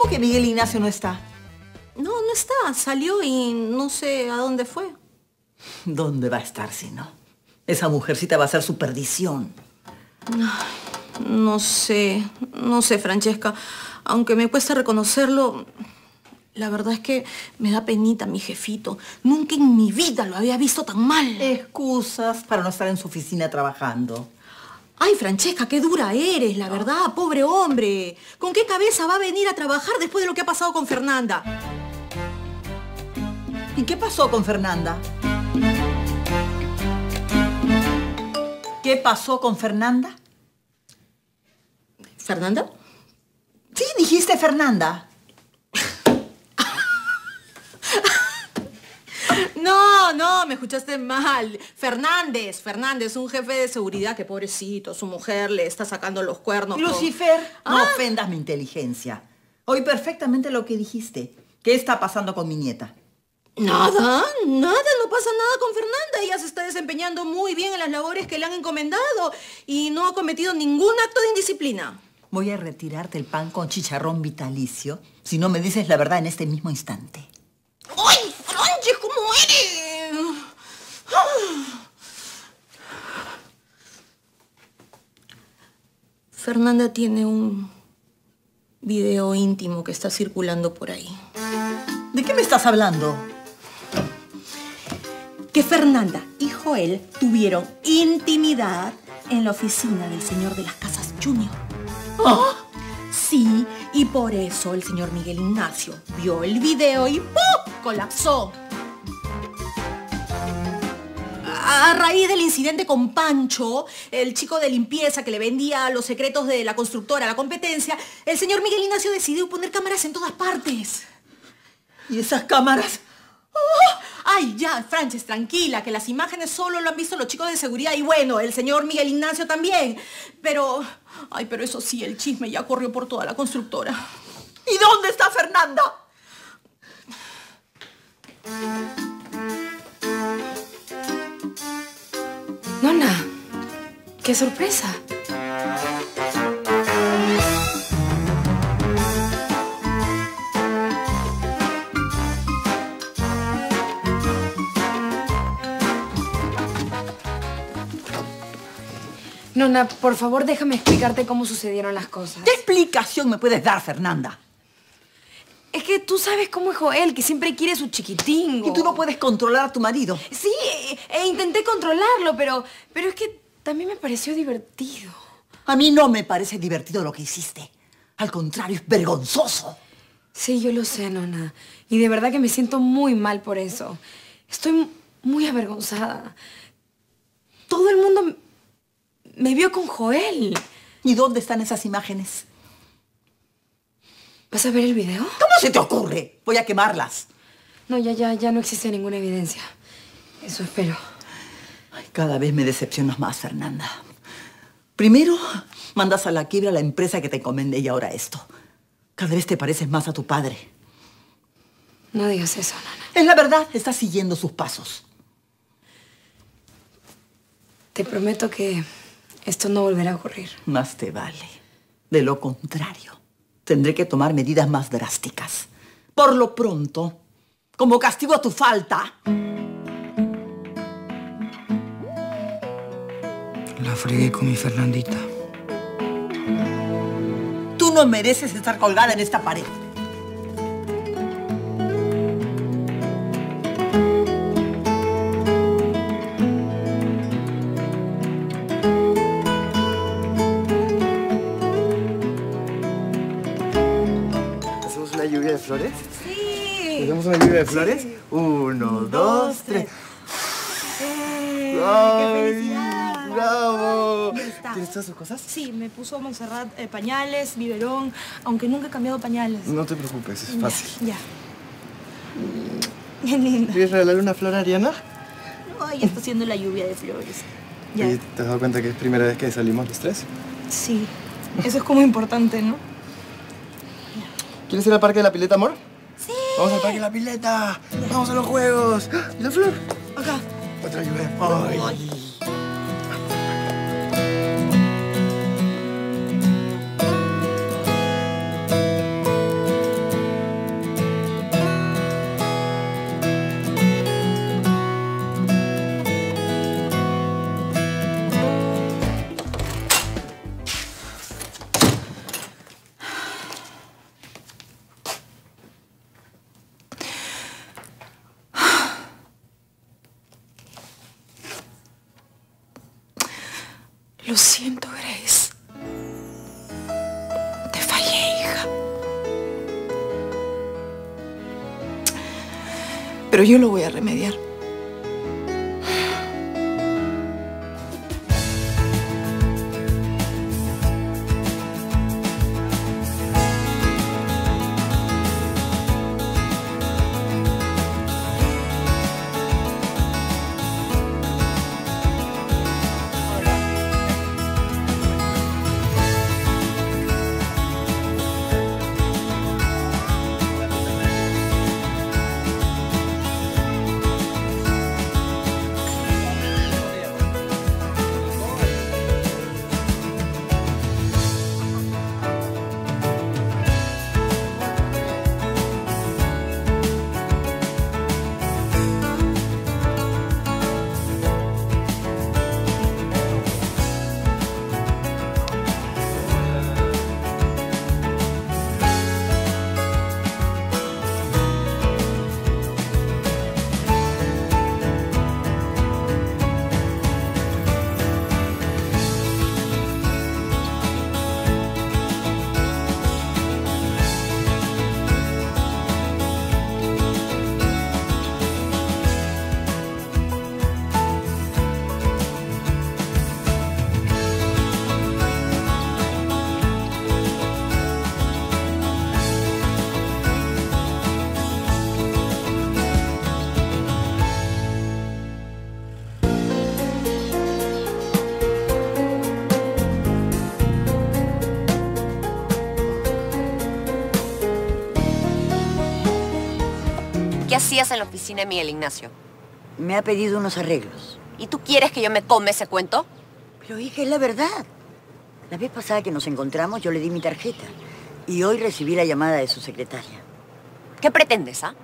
¿Cómo que Miguel Ignacio no está? No, no está. Salió y no sé a dónde fue. ¿Dónde va a estar si no? Esa mujercita va a ser su perdición. No sé, no sé, Francesca. Aunque me cuesta reconocerlo, la verdad es que me da penita mi jefito. Nunca en mi vida lo había visto tan mal. Excusas para no estar en su oficina trabajando. Ay, Francesca, qué dura eres, la verdad, pobre hombre. ¿Con qué cabeza va a venir a trabajar después de lo que ha pasado con Fernanda? ¿Y qué pasó con Fernanda? ¿Qué pasó con Fernanda? ¿Fernanda? Sí, dijiste Fernanda. No, no, me escuchaste mal. Fernández, Fernández, un jefe de seguridad que pobrecito, su mujer le está sacando los cuernos. con- Lucifer, no Ah. ofendas mi inteligencia. Oí perfectamente lo que dijiste. ¿Qué está pasando con mi nieta? Nada, nada, no pasa nada con Fernanda. Ella se está desempeñando muy bien en las labores que le han encomendado y no ha cometido ningún acto de indisciplina. Voy a retirarte el pan con chicharrón vitalicio si no me dices la verdad en este mismo instante. ¡Ay, Franches, cómo eres! Fernanda tiene un video íntimo que está circulando por ahí. ¿De qué me estás hablando? Que Fernanda y Joel tuvieron intimidad en la oficina del señor de las casas Junior. ¿Ah? Sí, y por eso el señor Miguel Ignacio vio el video y ¡pum! colapsó. A raíz del incidente con Pancho, el chico de limpieza que le vendía los secretos de la constructora a la competencia, el señor Miguel Ignacio decidió poner cámaras en todas partes. ¿Y esas cámaras? ¡Oh! Ay, ya, Frances, tranquila, que las imágenes solo lo han visto los chicos de seguridad y bueno, el señor Miguel Ignacio también. Pero, ay, pero eso sí, el chisme ya corrió por toda la constructora. ¿Y dónde está Fernanda? Qué sorpresa. Nona, por favor déjame explicarte cómo sucedieron las cosas. ¿Qué explicación me puedes dar, Fernanda? Es que tú sabes cómo es Joel, que siempre quiere su chiquitingo. Y tú no puedes controlar a tu marido. Sí, e intenté controlarlo, pero, pero es que también me pareció divertido. A mí no me parece divertido lo que hiciste. Al contrario, es vergonzoso. Sí, yo lo sé, nona. Y de verdad que me siento muy mal por eso. Estoy muy avergonzada. Todo el mundo me vio con Joel. ¿Y dónde están esas imágenes? ¿Vas a ver el video? ¿Cómo se te ocurre? Voy a quemarlas. No, ya, ya, ya no existe ninguna evidencia. Eso espero. Ay, cada vez me decepcionas más, Fernanda. Primero, mandas a la quiebra la empresa que te encomendé y ahora esto. Cada vez te pareces más a tu padre. No digas eso, nona. Es la verdad, estás siguiendo sus pasos. Te prometo que esto no volverá a ocurrir. Más te vale. De lo contrario, tendré que tomar medidas más drásticas. Por lo pronto, como castigo a tu falta, fregué con mi Fernandita. tú no mereces estar colgada en esta pared. ¿Hacemos una lluvia de flores? Sí. ¿Hacemos una lluvia de flores? Uno, dos, tres. ¡Ay! ¡Bravo! ¿Tienes todas tus cosas? Sí, me puso Montserrat eh, pañales, biberón, aunque nunca he cambiado pañales. No te preocupes, es fácil. Ya. Qué linda. ¿Quieres regalarle una flor a Ariana? Ay, está haciendo la lluvia de flores. Ya. Oye, ¿te has dado cuenta que es primera vez que salimos los tres? Sí. Eso es como importante, ¿no? ¿Quieres ir al parque de la pileta, amor? Sí. Vamos al parque de la pileta. Vamos a los juegos. ¡Ah! ¿Y la flor? Acá. Otra lluvia Ay. Pero yo lo voy a remediar. ¿Qué hacías en la oficina de Miguel Ignacio? Me ha pedido unos arreglos. ¿Y tú quieres que yo me tome ese cuento? Pero hija, es la verdad. La vez pasada que nos encontramos yo le di mi tarjeta. Y hoy recibí la llamada de su secretaria. ¿Qué pretendes, ah?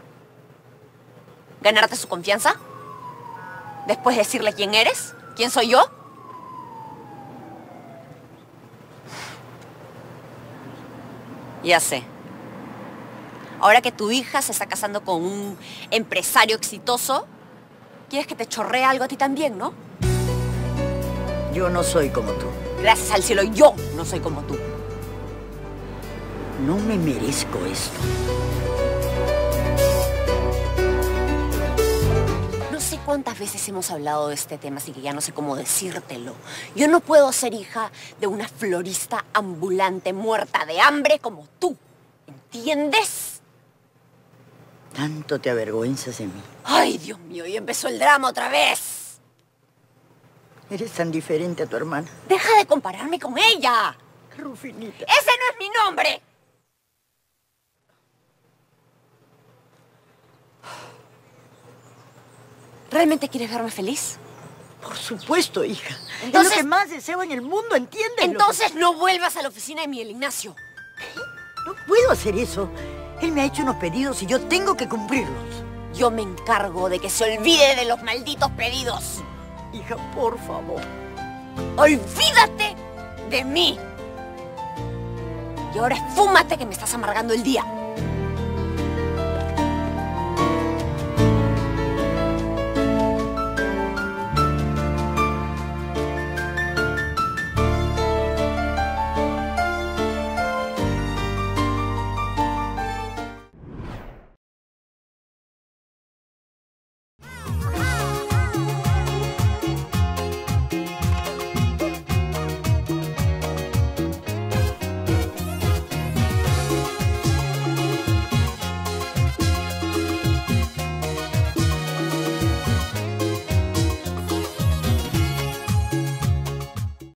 ¿Ganarte su confianza? ¿Después decirle quién eres? ¿Quién soy yo? Ya sé. Ahora que tu hija se está casando con un empresario exitoso, quieres que te chorree algo a ti también, ¿no? Yo no soy como tú. Gracias al cielo, yo no soy como tú. No me merezco esto. No sé cuántas veces hemos hablado de este tema, así que ya no sé cómo decírtelo. Yo no puedo ser hija de una florista ambulante muerta de hambre como tú. ¿Entiendes? Tanto te avergüenzas de mí. Ay, Dios mío, y empezó el drama otra vez. Eres tan diferente a tu hermana. Deja de compararme con ella. Rufinita. Ese no es mi nombre. ¿Realmente quieres verme feliz? Por supuesto, hija. Entonces- es lo que más deseo en el mundo, ¿entiendes? Entonces no vuelvas a la oficina de Miguel Ignacio. No puedo hacer eso. Él me ha hecho unos pedidos y yo tengo que cumplirlos. Yo me encargo de que se olvide de los malditos pedidos. Hija, por favor. ¡Olvídate de mí! Y ahora esfúmate que me estás amargando el día.